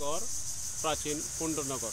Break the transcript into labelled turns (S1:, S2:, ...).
S1: और प्राचीन पुंडनगर।